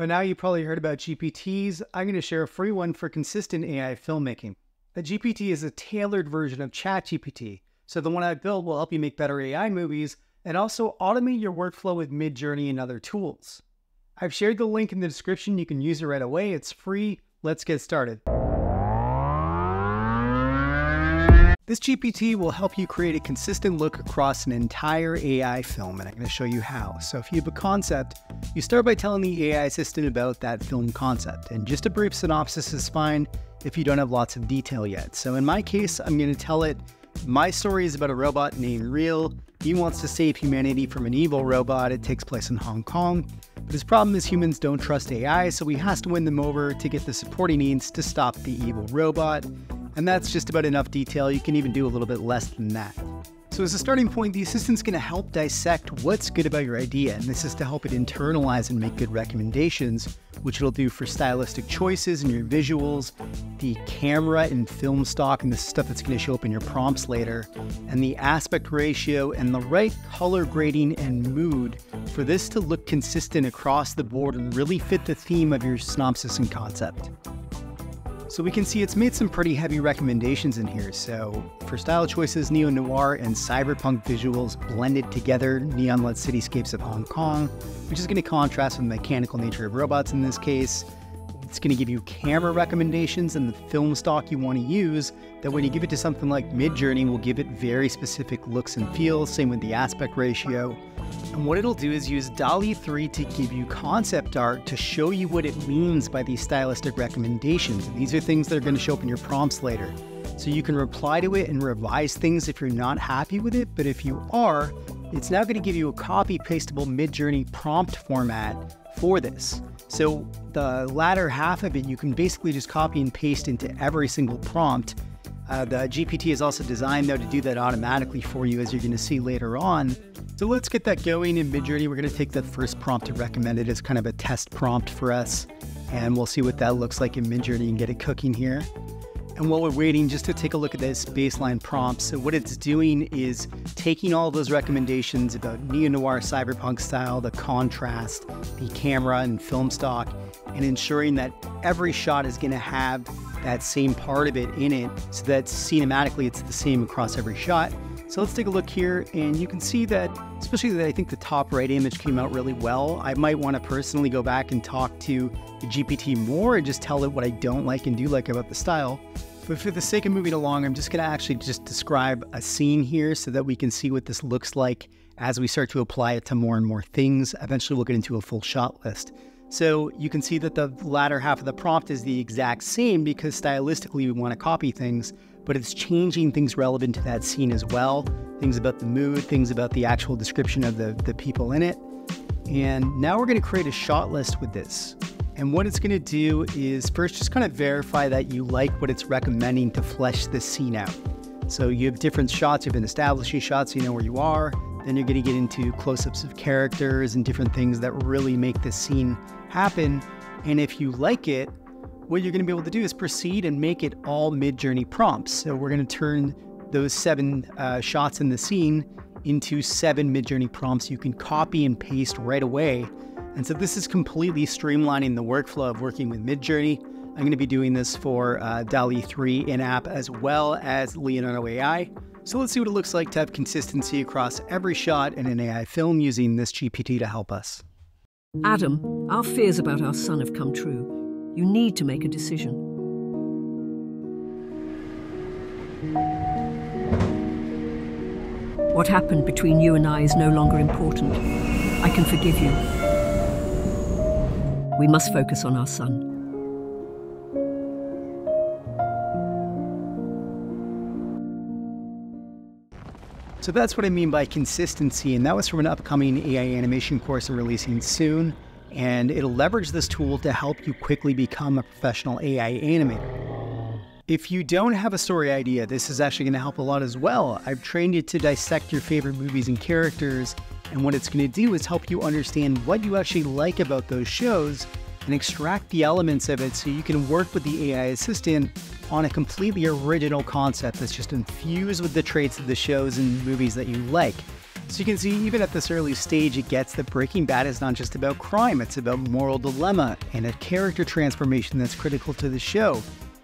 By now, you probably heard about GPTs. I'm going to share a free one for consistent AI filmmaking. A GPT is a tailored version of ChatGPT. So the one I built will help you make better AI movies and also automate your workflow with Midjourney and other tools. I've shared the link in the description. You can use it right away. It's free. Let's get started. This GPT will help you create a consistent look across an entire AI film, and I'm going to show you how. So if you have a concept, you start by telling the AI assistant about that film concept, and just a brief synopsis is fine if you don't have lots of detail yet. So in my case, I'm going to tell it my story is about a robot named Reel. He wants to save humanity from an evil robot. It takes place in Hong Kong. But his problem is humans don't trust AI, so he has to win them over to get the support he needs to stop the evil robot. And that's just about enough detail. You can even do a little bit less than that. So as a starting point, the assistant's going to help dissect what's good about your idea, and this is to help it internalize and make good recommendations, which it'll do for stylistic choices and your visuals, the camera and film stock, and the stuff that's going to show up in your prompts later, and the aspect ratio and the right color grading and mood for this to look consistent across the board and really fit the theme of your synopsis and concept. So we can see it's made some pretty heavy recommendations in here. So for style choices, neo-noir and cyberpunk visuals blended together, neon-lit cityscapes of Hong Kong, which is going to contrast with the mechanical nature of robots in this case. It's going to give you camera recommendations and the film stock you want to use that when you give it to something like Midjourney will give it very specific looks and feels, same with the aspect ratio. And what it'll do is use DALL-E 3 to give you concept art to show you what it means by these stylistic recommendations. And these are things that are going to show up in your prompts later. So you can reply to it and revise things if you're not happy with it, but if you are, it's now going to give you a copy pastable Midjourney prompt format for this. So the latter half of it, you can basically just copy and paste into every single prompt. Uh, the GPT is also designed though to do that automatically for you as you're going to see later on. So let's get that going in Midjourney. We're going to take the first prompt to recommend it as kind of a test prompt for us. And we'll see what that looks like in Midjourney and get it cooking here. And while we're waiting, just to take a look at this baseline prompt. So what it's doing is taking all those recommendations about neo-noir cyberpunk style, the contrast, the camera and film stock, and ensuring that every shot is going to have that same part of it in it so that cinematically it's the same across every shot. So let's take a look here and you can see that, especially that I think the top right image came out really well. I might want to personally go back and talk to the GPT more and just tell it what I don't like and do like about the style. But for the sake of moving along, I'm just going to actually just describe a scene here so that we can see what this looks like as we start to apply it to more and more things. Eventually we'll get into a full shot list. So you can see that the latter half of the prompt is the exact same because stylistically we want to copy things, but it's changing things relevant to that scene as well. Things about the mood, things about the actual description of the, the people in it. And now we're going to create a shot list with this. And what it's going to do is first just kind of verify that you like what it's recommending to flesh this scene out. So you have different shots, you have an establishing shot so you know where you are. Then you're going to get into close ups of characters and different things that really make this scene happen. And if you like it, what you're going to be able to do is proceed and make it all Midjourney prompts. So we're going to turn those seven uh, shots in the scene into seven Midjourney prompts you can copy and paste right away. And so this is completely streamlining the workflow of working with Midjourney. I'm going to be doing this for uh, DALL-E 3 in-app as well as Leonardo AI. So let's see what it looks like to have consistency across every shot in an AI film using this GPT to help us. Adam, our fears about our son have come true. You need to make a decision. What happened between you and I is no longer important. I can forgive you. We must focus on our son. So that's what I mean by consistency, and that was from an upcoming AI animation course I'm releasing soon and it'll leverage this tool to help you quickly become a professional AI animator. If you don't have a story idea, this is actually going to help a lot as well. I've trained it to dissect your favorite movies and characters, and what it's going to do is help you understand what you actually like about those shows and extract the elements of it so you can work with the AI assistant on a completely original concept that's just infused with the traits of the shows and movies that you like. So you can see, even at this early stage, it gets that Breaking Bad is not just about crime, it's about moral dilemma and a character transformation that's critical to the show.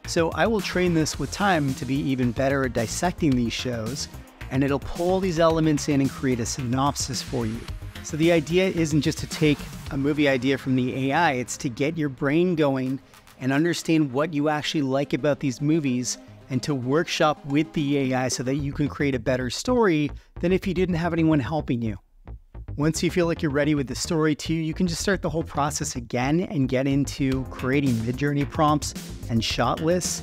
So I will train this with time to be even better at dissecting these shows, and it'll pull these elements in and create a synopsis for you. So the idea isn't just to take a movie idea from the AI, it's to get your brain going and understand what you actually like about these movies and to workshop with the AI so that you can create a better story than if you didn't have anyone helping you. Once you feel like you're ready with the story too, you can just start the whole process again and get into creating Midjourney prompts and shot lists.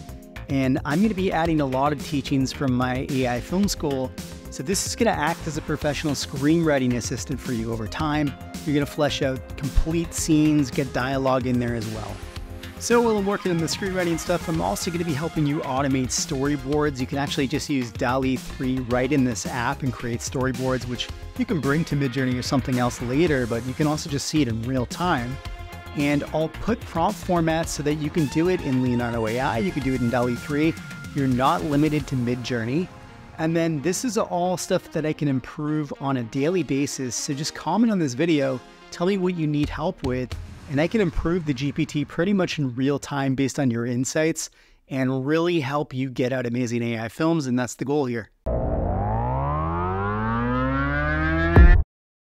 And I'm going to be adding a lot of teachings from my AI film school. So this is going to act as a professional screenwriting assistant for you over time. You're going to flesh out complete scenes, get dialogue in there as well. So while I'm working on the screenwriting stuff, I'm also going to be helping you automate storyboards. You can actually just use DALL-E 3 right in this app and create storyboards, which you can bring to Midjourney or something else later, but you can also just see it in real time. And I'll put prompt formats so that you can do it in Leonardo AI, you can do it in DALL-E 3. You're not limited to Midjourney. And then this is all stuff that I can improve on a daily basis. So just comment on this video, tell me what you need help with, and I can improve the GPT pretty much in real time based on your insights and really help you get out amazing AI films. And that's the goal here.